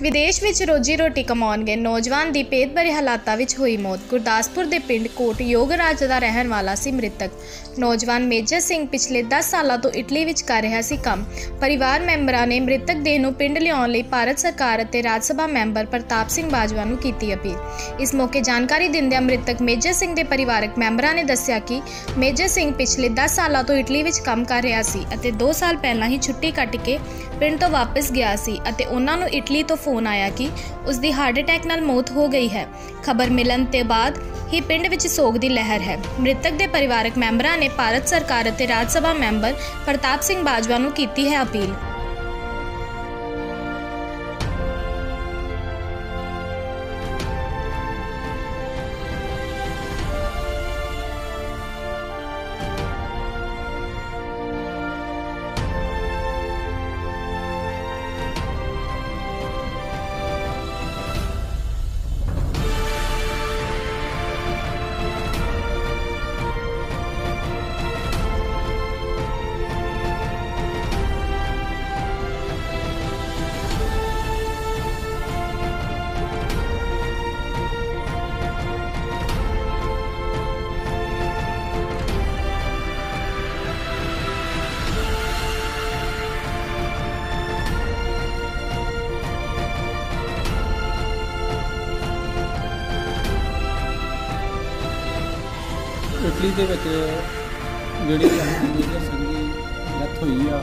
ਵਿਦੇਸ਼ ਵਿੱਚ ਰੋਜੀ ਰੋਟੀ ਕਮਾਉਣ ਗਏ ਨੌਜਵਾਨ ਦੀ ਭੇਦ ਭਰੇ ਹਾਲਾਤਾਂ ਵਿੱਚ ਹੋਈ ਮੌਤ। ਗੁਰਦਾਸਪੁਰ ਦੇ ਪਿੰਡ ਕੋਟ ਯੋਗਰਾਜ ਦਾ ਰਹਿਣ ਵਾਲਾ ਸੀ ਮ੍ਰਿਤਕ। ਨੌਜਵਾਨ ਮੇਜਰ ਸਿੰਘ ਪਿਛਲੇ 10 ਸਾਲਾਂ ਤੋਂ ਇਟਲੀ ਵਿੱਚ ਕਰ ਰਿਹਾ ਸੀ ਕੰਮ। ਪਰਿਵਾਰ ਮੈਂਬਰਾਂ ਨੇ ਮ੍ਰਿਤਕ ਦੇਹ ਨੂੰ ਪਿੰਡ ਲਿਆਉਣ ਲਈ ਭਾਰਤ ਸਰਕਾਰ ਅਤੇ ਰਾਜ ਸਭਾ ਮੈਂਬਰ ਪ੍ਰਤਾਪ ਸਿੰਘ ਬਾਜਵਾ ਨੂੰ ਕੀਤੀ ਅਪੀਲ। ਇਸ ਮੌਕੇ ਜਾਣਕਾਰੀ ਦਿੰਦਿਆਂ ਮ੍ਰਿਤਕ ਮੇਜਰ ਸਿੰਘ ਦੇ ਪਰਿਵਾਰਕ ਮੈਂਬਰਾਂ ਨੇ ਦੱਸਿਆ ਕਿ ਮੇਜਰ ਸਿੰਘ ਪਿਛਲੇ 10 ਸਾਲਾਂ ਤੋਂ ਇਟਲੀ ਵਿੱਚ ਕੰਮ ਕਰ ਰਿਹਾ ਸੀ ਅਤੇ 2 ਸਾਲ ਪਹਿਲਾਂ ਹੀ ਛੁੱਟੀ ਕੱਟ ਕੇ ਪਿੰਡ ਤੋਂ ਵਾਪਸ ਗਿਆ ਸੀ ਅਤੇ ਉਹਨਾਂ ਨੂੰ ਇਟਲੀ ਤੋਂ ਫੋਨ ਆਇਆ ਕਿ ਉਸ ਦੀ ਹਾਰਟ ਅਟੈਕ ਨਾਲ ਮੌਤ ਹੋ ਗਈ ਹੈ। ਖਬਰ ਮਿਲਣ ਤੇ ਬਾਅਦ ਹੀ ਪਿੰਡ ਵਿੱਚ ਸੋਗ ਦੀ ਲਹਿਰ ਹੈ। ਮ੍ਰਿਤਕ ਦੇ ਪਰਿਵਾਰਕ ਮੈਂਬਰਾਂ ਨੇ ਭਾਰਤ ਸਰਕਾਰ ਅਤੇ ਰਾਜ ਸਭਾ ਮੈਂਬਰ ਪ੍ਰਤਾਪ ਸਿੰਘ ਬਾਜਵਾ ਨੂੰ ਕੀਤੀ ਹੈ ਅਪੀਲ। ਇਟਲੀ ਦੇ ਵਿੱਚ ਜਿਹੜੀ ਮੇਜਰ ਸਿੰਘ ਡੈਥ ਹੋਈ ਆ,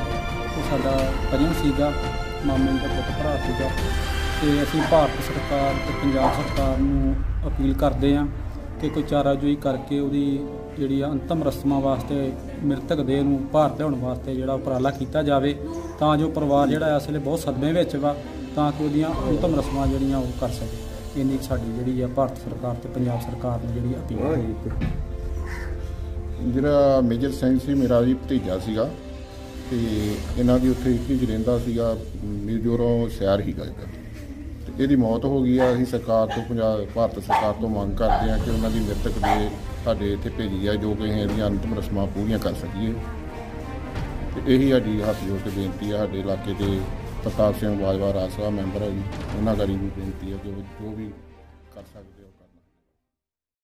ਉਹ ਸਾਡਾ ਪਰਿਆਂ ਸੀਗਾ, ਮਾਮੇ ਦਾ ਪੁੱਤ ਭਰਾ ਸੀਗਾ। ਤੇ ਅਸੀਂ ਭਾਰਤ ਸਰਕਾਰ ਤੇ ਪੰਜਾਬ ਸਰਕਾਰ ਨੂੰ ਅਪੀਲ ਕਰਦੇ ਆ ਕਿ ਕੋਈ ਚਾਰਾਜੋਈ ਕਰਕੇ ਉਹਦੀ ਜਿਹੜੀ ਆ ਅੰਤਮ ਰਸਮਾਂ ਵਾਸਤੇ, ਮ੍ਰਿਤਕ ਦੇਹ ਨੂੰ ਭਾਰਤ ਲਿਆਉਣ ਵਾਸਤੇ ਜਿਹੜਾ ਉਪਰਾਲਾ ਕੀਤਾ ਜਾਵੇ, ਤਾਂ ਜੋ ਪਰਿਵਾਰ ਜਿਹੜਾ ਇਸ ਵੇਲੇ ਬਹੁਤ ਸਦਮੇ ਵਿੱਚ ਵਾ, ਤਾਂ ਕਿ ਉਹਦੀਆਂ ਅੰਤਮ ਰਸਮਾਂ ਜਿਹੜੀਆਂ ਉਹ ਕਰ ਸਕੇ। ਇੰਨੀ ਸਾਡੀ ਜਿਹੜੀ ਆ ਭਾਰਤ ਸਰਕਾਰ ਤੇ ਪੰਜਾਬ ਸਰਕਾਰ ਨੂੰ ਜਿਹੜੀ ਅਪੀਲ ਹੈ। ਜਿਹੜਾ ਮੇਜਰ ਸਿੰਘ ਸੀ, ਮੇਰਾ ਜੀ ਭਤੀਜਾ ਸੀਗਾ ਤੇ ਇਹਨਾਂ ਦੀ ਉੱਥੇ ਇਟਲੀ 'ਚ ਰਹਿੰਦਾ ਸੀਗਾ ਮਿਜ਼ੋਰਮ ਸ਼ਹਿਰ ਹੀਗਾ ਇਹਦਾ। ਤੇ ਇਹਦੀ ਮੌਤ ਹੋ ਗਈ ਆ, ਅਸੀਂ ਸਰਕਾਰ ਤੋਂ ਪੰਜਾਬ, ਭਾਰਤ ਸਰਕਾਰ ਤੋਂ ਮੰਗ ਕਰਦੇ ਆ ਕਿ ਉਹਨਾਂ ਦੀ ਮ੍ਰਿਤਕ ਦੇ ਸਾਡੇ ਇੱਥੇ ਭੇਜੀ ਆ ਜੋ ਕਿ ਅਸੀਂ ਇਹਦੀਆਂ ਅੰਤਮ ਰਸਮਾਂ ਪੂਰੀਆਂ ਕਰ ਸਕੀਏ। ਤੇ ਇਹੀ ਸਾਡੀ ਹੱਥ ਜੋੜ ਕੇ ਬੇਨਤੀ ਆ, ਸਾਡੇ ਇਲਾਕੇ ਦੇ ਪ੍ਰਤਾਪ ਸਿੰਘ ਬਾਜਵਾ ਰਾਜ ਸਭਾ ਮੈਂਬਰ ਹੈ ਜੀ, ਉਹਨਾਂ ਗਰੀ ਵੀ ਬੇਨਤੀ ਹੈ ਕਿ ਜੋ ਵੀ ਕਰ ਸਕਦੇ ਹੋ